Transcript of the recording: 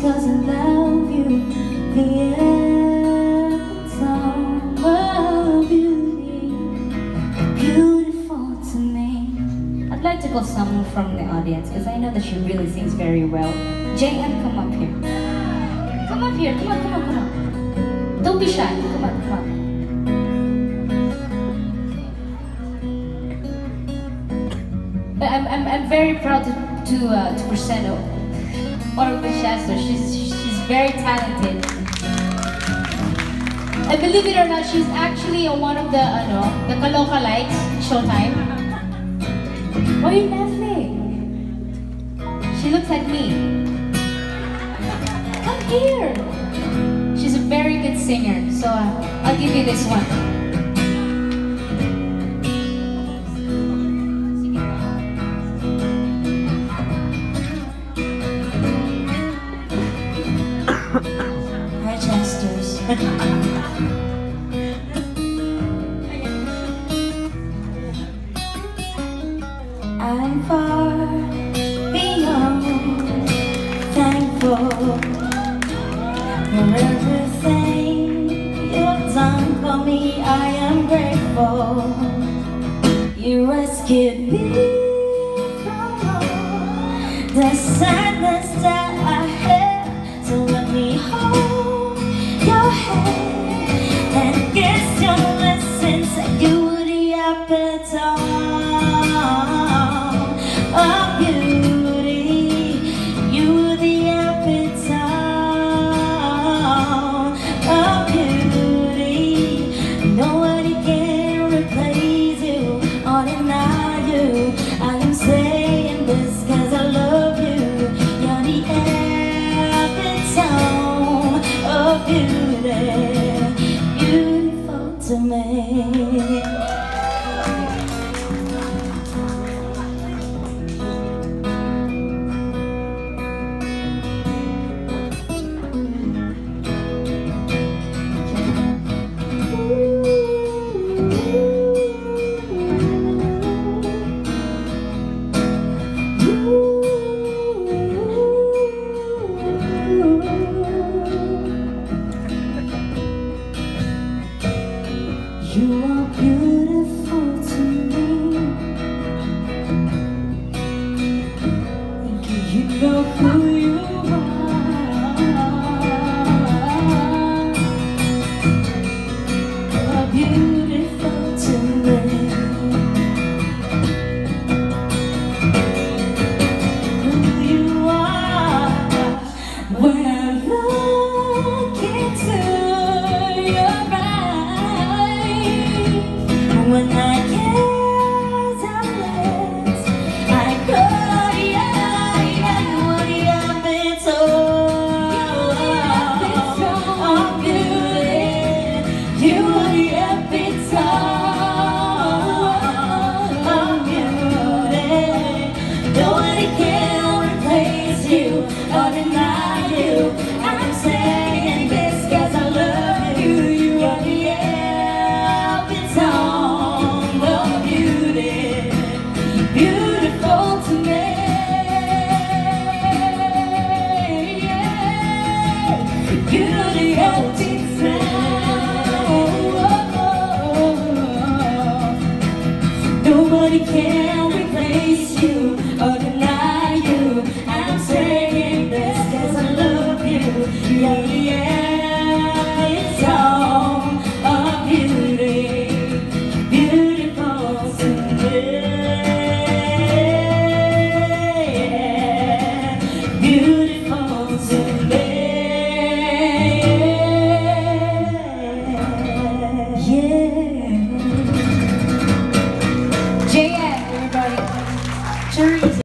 cause I love you. The end of beauty Beautiful to me. I'd like to call someone from the audience Because I know that she really sings very well. JM, come up here. Come up here, come on, come on, come on. Don't be shy, come on, come on. I'm, I'm, I'm very proud to, to, uh, to present Orville Shasta. She's she's very talented. And believe it or not, she's actually a, one of the ano, the Kalokalikes Showtime. Why are you laughing? She looks like me. Come here. She's a very good singer, so uh, I'll give you this one. I'm far beyond thankful for everything you've done for me. I am grateful. You rescued me from the sadness You are beautiful to me you know who you are? Beautiful Nobody can replace you or deny you. I'm saying this cause I love you. Yeah.